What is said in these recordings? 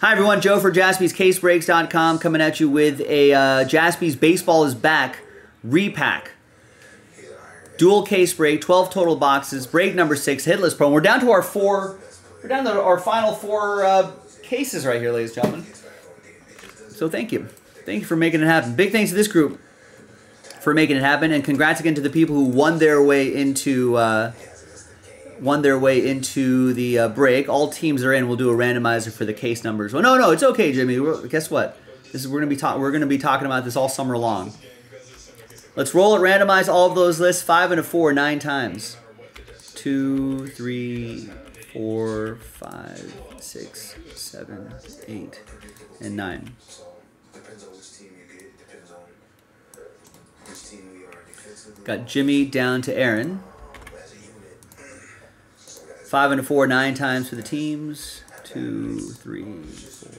Hi, everyone. Joe for jaspyscasebreaks.com coming at you with a uh, Jaspy's Baseball is Back repack. Dual case break, 12 total boxes, break number six, hitless promo. We're down to our four, we're down to our final four uh, cases right here, ladies and gentlemen. So thank you. Thank you for making it happen. Big thanks to this group for making it happen, and congrats again to the people who won their way into uh, won their way into the uh, break. All teams are in. We'll do a randomizer for the case numbers. Well, no, no, it's okay, Jimmy. We're, guess what? This is we're gonna be talking. We're gonna be talking about this all summer long. Let's roll it. Randomize all of those lists. Five and a four, nine times. Two, three, four, five, six, seven, eight, and nine. Got Jimmy down to Aaron. Five and a four, nine times for the teams. Two, three, four.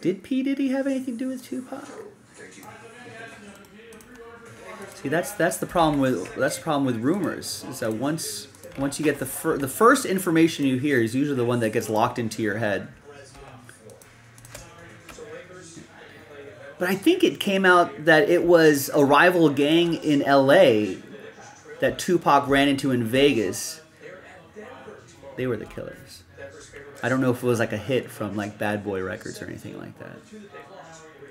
Did P Diddy have anything to do with Tupac? See, that's that's the problem with that's the problem with rumors. Is that once once you get the fir- the first information you hear is usually the one that gets locked into your head. But I think it came out that it was a rival gang in LA that Tupac ran into in Vegas. They were the killers. I don't know if it was like a hit from like Bad Boy Records or anything like that.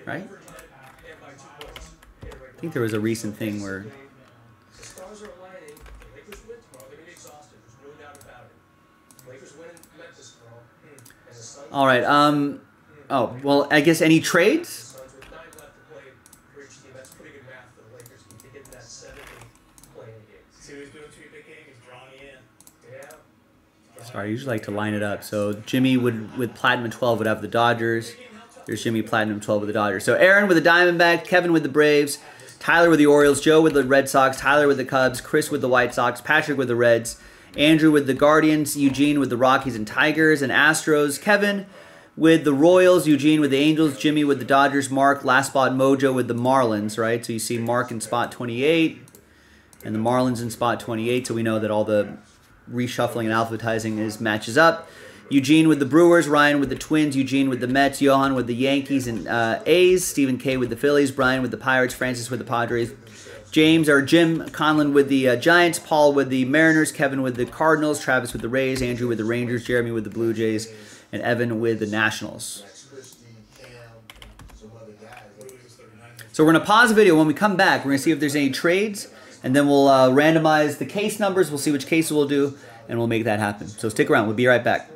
Right? I think there was a recent thing where All right. Um oh, well, I guess any trades? Sorry, I usually like to line it up. So Jimmy would with Platinum 12 would have the Dodgers. There's Jimmy Platinum 12 with the Dodgers. So Aaron with the Diamondbacks, Kevin with the Braves, Tyler with the Orioles, Joe with the Red Sox, Tyler with the Cubs, Chris with the White Sox, Patrick with the Reds, Andrew with the Guardians, Eugene with the Rockies and Tigers and Astros, Kevin with the Royals, Eugene with the Angels, Jimmy with the Dodgers, Mark, last spot Mojo with the Marlins, right? So you see Mark in spot 28 and the Marlins in spot 28, so we know that all the reshuffling and alphabetizing is matches up. Eugene with the Brewers, Ryan with the Twins, Eugene with the Mets, Johan with the Yankees and uh, A's, Stephen K with the Phillies, Brian with the Pirates, Francis with the Padres, James or Jim Conlon with the uh, Giants, Paul with the Mariners, Kevin with the Cardinals, Travis with the Rays, Andrew with the Rangers, Jeremy with the Blue Jays, and Evan with the Nationals. So we're going to pause the video. When we come back, we're going to see if there's any trades and then we'll uh, randomize the case numbers. We'll see which case we'll do, and we'll make that happen. So stick around. We'll be right back.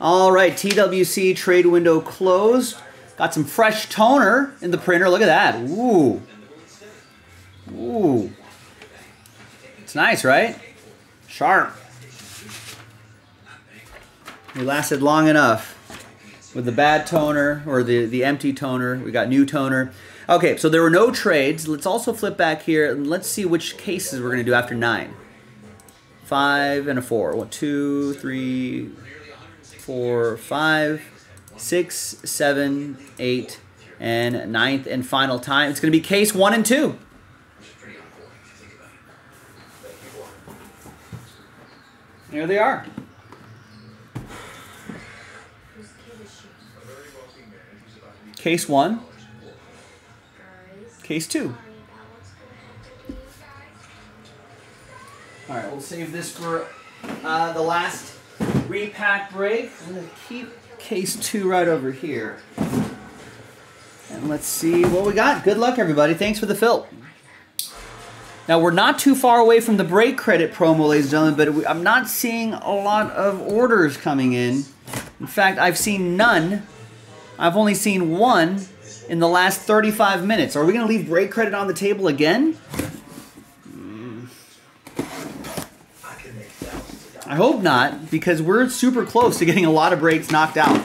All right, TWC trade window closed. Got some fresh toner in the printer. Look at that. Ooh. Ooh. It's nice, right? Sharp. We lasted long enough with the bad toner or the, the empty toner. We got new toner. Okay, so there were no trades. Let's also flip back here and let's see which cases we're going to do after nine. Five and a four. One, two, three, four, five, six, seven, eight, and ninth and final time. It's going to be case one and two. Here they are. Case one. Case two. All right, we'll save this for uh, the last repack break. I'm going to keep case two right over here. And let's see what we got. Good luck, everybody. Thanks for the fill. Now, we're not too far away from the break credit promo, ladies and gentlemen, but I'm not seeing a lot of orders coming in. In fact, I've seen none. I've only seen one in the last 35 minutes. Are we going to leave break credit on the table again? I hope not, because we're super close to getting a lot of breaks knocked out.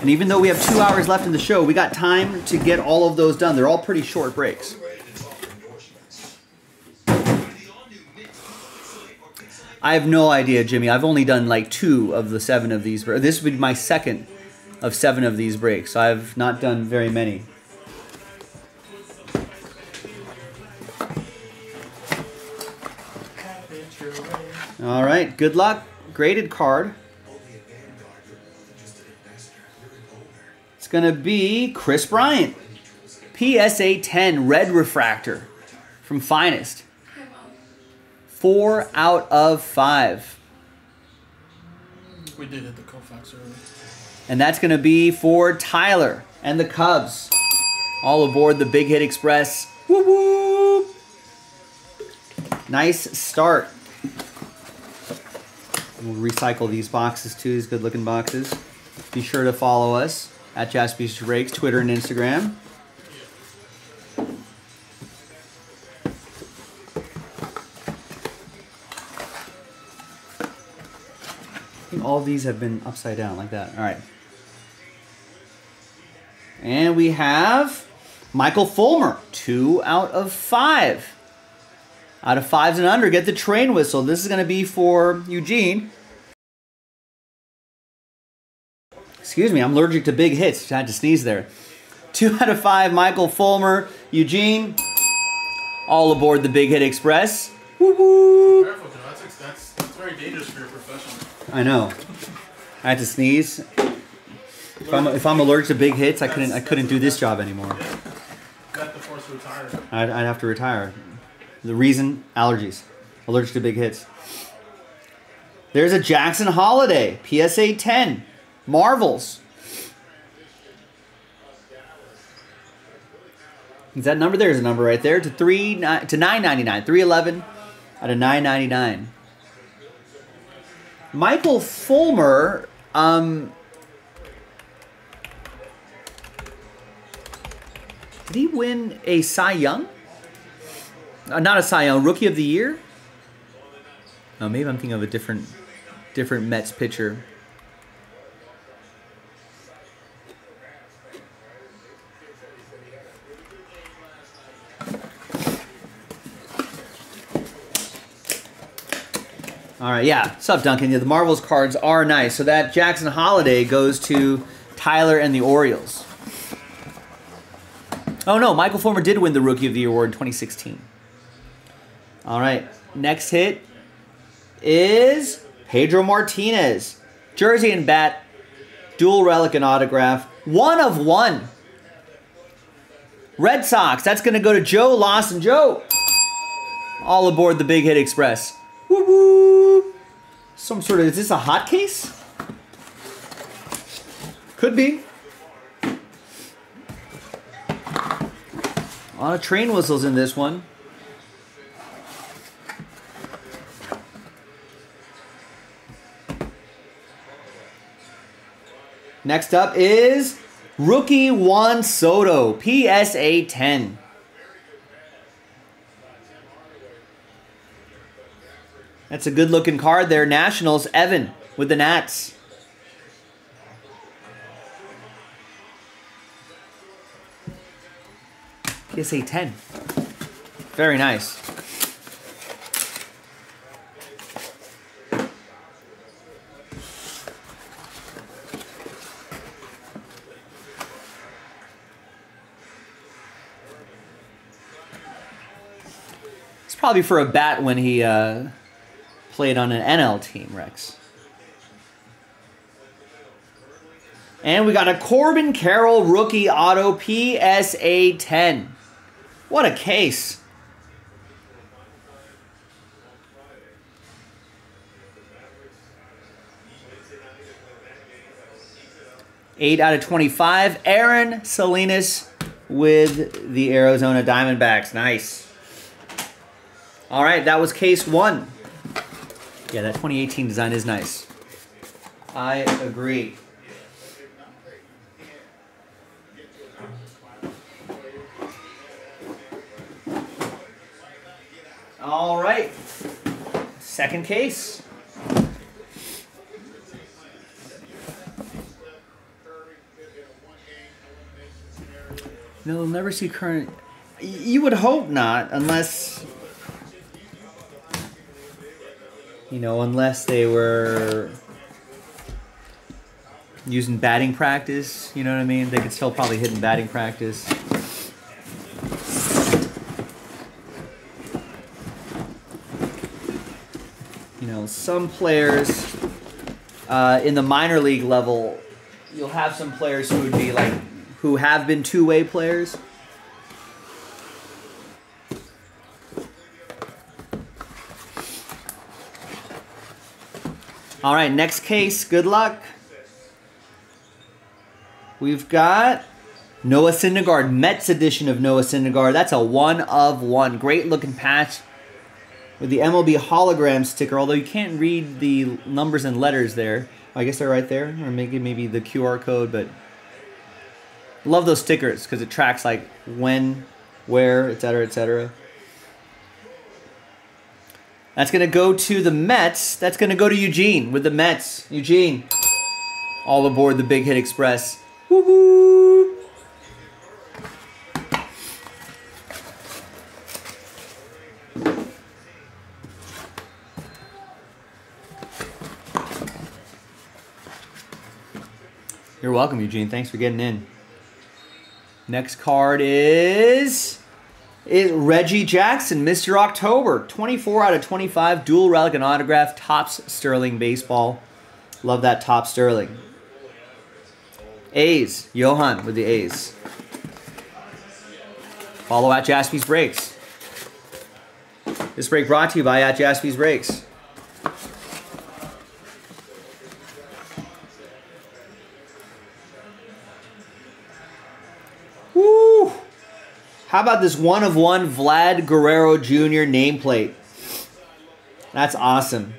And even though we have two hours left in the show, we got time to get all of those done. They're all pretty short breaks. I have no idea, Jimmy. I've only done like two of the seven of these. This would be my second of seven of these breaks. I've not done very many. All right, good luck. Graded card. It's going to be Kris Bryant. PSA 10 red refractor from Finest. Four out of five. We did hit the earlier. And that's going to be for Tyler and the Cubs. All aboard the Big Hit Express. Woo woo! Nice start. We'll recycle these boxes too, these good looking boxes. Be sure to follow us at Jaspys Breaks, Twitter and Instagram. All these have been upside down like that. All right. And we have Michael Fulmer, two out of five. Out of fives and under, get the train whistle. This is going to be for Eugene. Excuse me, I'm allergic to big hits. I had to sneeze there. Two out of five, Michael Fulmer. Eugene, all aboard the Big Hit Express. Woo woo! Careful, Joe. That's, that's, that's very dangerous for your profession. I know. I had to sneeze. If I'm, if I'm allergic to big hits, I couldn't I couldn't do this job anymore. Got the force to. I'd, I'd have to retire. The reason allergies, allergic to big hits. There's a Jackson Holliday PSA 10 Marvels. Is that number? There's a number right there to three ni- to nine ninety nine. Three eleven out of nine ninety nine. Michael Fulmer. Um, did he win a Cy Young? Uh, not a Cy Young, Rookie of the Year. Oh, maybe I'm thinking of a different, different Mets pitcher. All right, yeah. What's up, Duncan? Yeah, the Marvels cards are nice. So that Jackson Holliday goes to Tyler and the Orioles. Oh no, Michael Fulmer did win the Rookie of the Year award in 2016. All right, next hit is Pedro Martinez. Jersey and bat, dual relic and autograph. One of one. Red Sox, that's going to go to Joe Lawson. Joe, all aboard the Big Hit Express. Woo woo. Some sort of, is this a hot case? Could be. A lot of train whistles in this one. Next up is rookie Juan Soto, PSA 10. That's a good looking card there. Nationals, Evan with the Nats. PSA 10. Very nice. For a bat when he uh, played on an NL team, Rex. And we got a Corbin Carroll rookie auto PSA 10. What a case. Eight out of 25. Aaron Salinas with the Arizona Diamondbacks. Nice. All right, that was case one. Yeah, that 2018 design is nice. I agree. All right. Second case. No, they'll never see current. You would hope not, unless. Know, unless they were using batting practice. You know what I mean? They could still probably hit in batting practice. you know, some players uh, in the minor league level, you'll have some players who would be like, who have been two way players. All right, next case. Good luck. We've got Noah Syndergaard, Mets edition of Noah Syndergaard. That's a one of one. Great looking patch with the MLB hologram sticker, although you can't read the numbers and letters there. I guess they're right there, or maybe maybe the QR code, but love those stickers because it tracks like when, where, etc., etc. That's gonna go to the Mets. That's gonna go to Eugene with the Mets. Eugene, all aboard the Big Hit Express. Woo woo! You're welcome, Eugene. Thanks for getting in. Next card is is Reggie Jackson, Mr. October, 24 out of 25, dual relic and autograph, Topps Sterling baseball. Love that Topps Sterling. A's, Johan with the A's. Follow at Jaspy's Breaks. This break brought to you by at Jaspy's Breaks. Woo! How about this one of one Vlad Guerrero Jr. nameplate? That's awesome.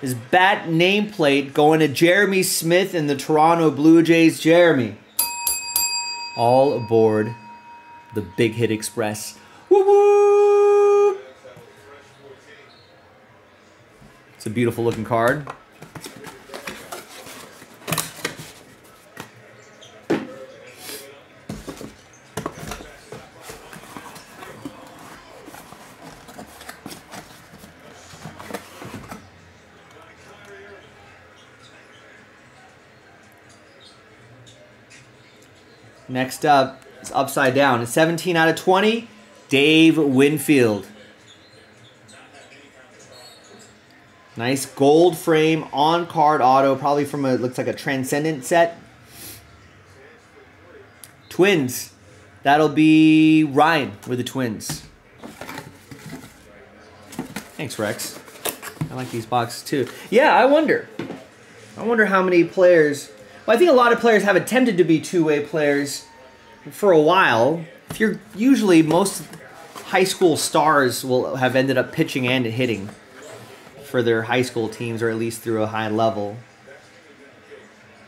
His bat nameplate going to Jeremy Smith and the Toronto Blue Jays. Jeremy. All aboard the Big Hit Express. Woo woo! It's a beautiful looking card. Next up is Upside Down. It's 17 out of 20. Dave Winfield. Nice gold frame on card auto, probably from a looks like a transcendent set. Twins. That'll be Ryan with the Twins. Thanks, Rex. I like these boxes too. Yeah, I wonder. I wonder how many players. Well, I think a lot of players have attempted to be two-way players for a while. If you're usually most high school stars will have ended up pitching and hitting for their high school teams, or at least through a high level.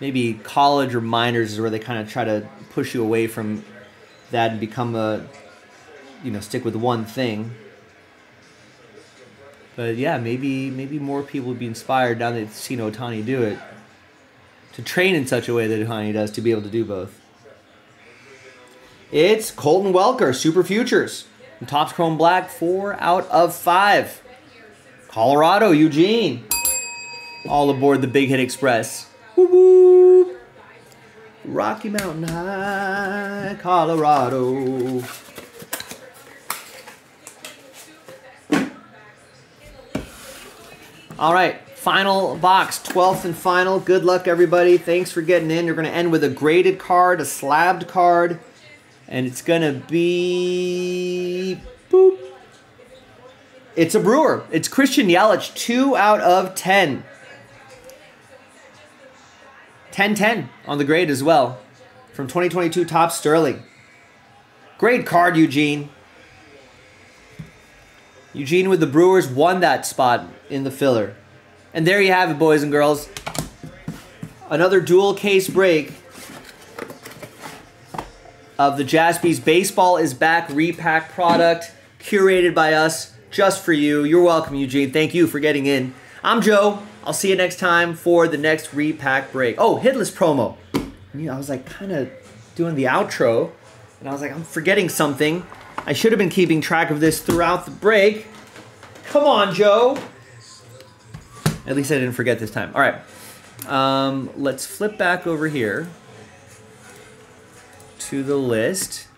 Maybe college or minors is where they kind of try to push you away from that and become a, you know, stick with one thing. But yeah, maybe maybe more people would be inspired now that they've seen Ohtani do it to train in such a way that Ohtani does to be able to do both. It's Colton Welker, Super Futures. And Topps Chrome Black, four out of five. Colorado, Eugene. All aboard the Big Hit Express. Woo woo. Rocky Mountain High, Colorado. All right, final box, 12th and final. Good luck, everybody. Thanks for getting in. You're going to end with a graded card, a slabbed card, and it's to be. Boop. It's a Brewer. It's Christian Yelich, 2 out of 10. 10 10 on the grade as well. From 2022 Topps Sterling. Great card, Eugene. Eugene with the Brewers won that spot in the filler. And there you have it, boys and girls. Another dual case break of the Jaspy's Baseball is Back repack product, curated by us just for you. You're welcome, Eugene. Thank you for getting in. I'm Joe. I'll see you next time for the next repack break. Oh, hitless promo. I was like kind of doing the outro, and I was like, I'm forgetting something. I should have been keeping track of this throughout the break. Come on, Joe. At least I didn't forget this time. All right. Um, let's flip back over here to the list.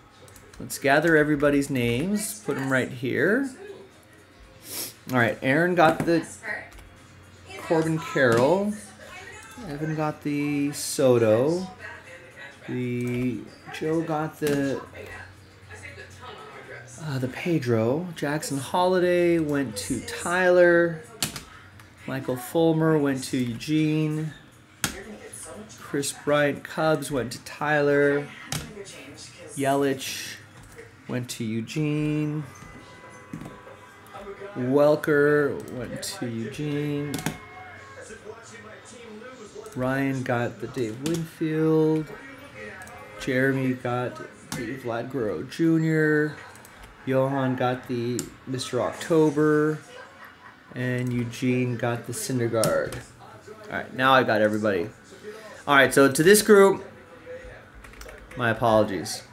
Let's gather everybody's names, put them right here. All right, Aaron got the Corbin Carroll. Evan got the Soto. The Joe got the uh, the Pedro. Jackson Holliday went to Tyler. Michael Fulmer went to Eugene. Kris Bryant Cubs went to Tyler. Yelich went to Eugene. Welker went to Eugene. Ryan got the Dave Winfield. Jeremy got the Vlad Guerrero Jr. Johan got the Mr. October. And Eugene got the Syndergaard. Alright, now I got everybody. Alright, so to this group, my apologies.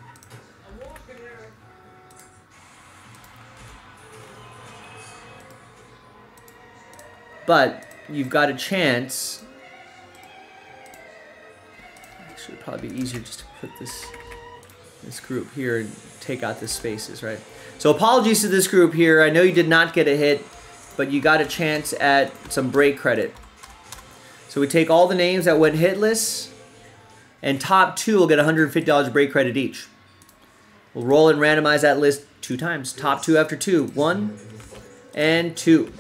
But you've got a chance. Actually, probably be easier just to put this this group here and take out the spaces, right? So apologies to this group here. I know you did not get a hit, but you got a chance at some break credit. So we take all the names that went hitless, and top two will get $150 break credit each. We'll roll and randomize that list two times. Top two after two. One and two.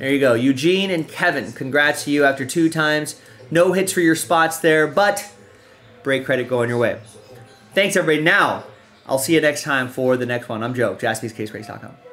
There you go. Eugene and Kevin, congrats to you after two times. No hits for your spots there, but break credit going your way. Thanks, everybody. Now, I'll see you next time for the next one. I'm Joe, jaspyscasebreaks.com.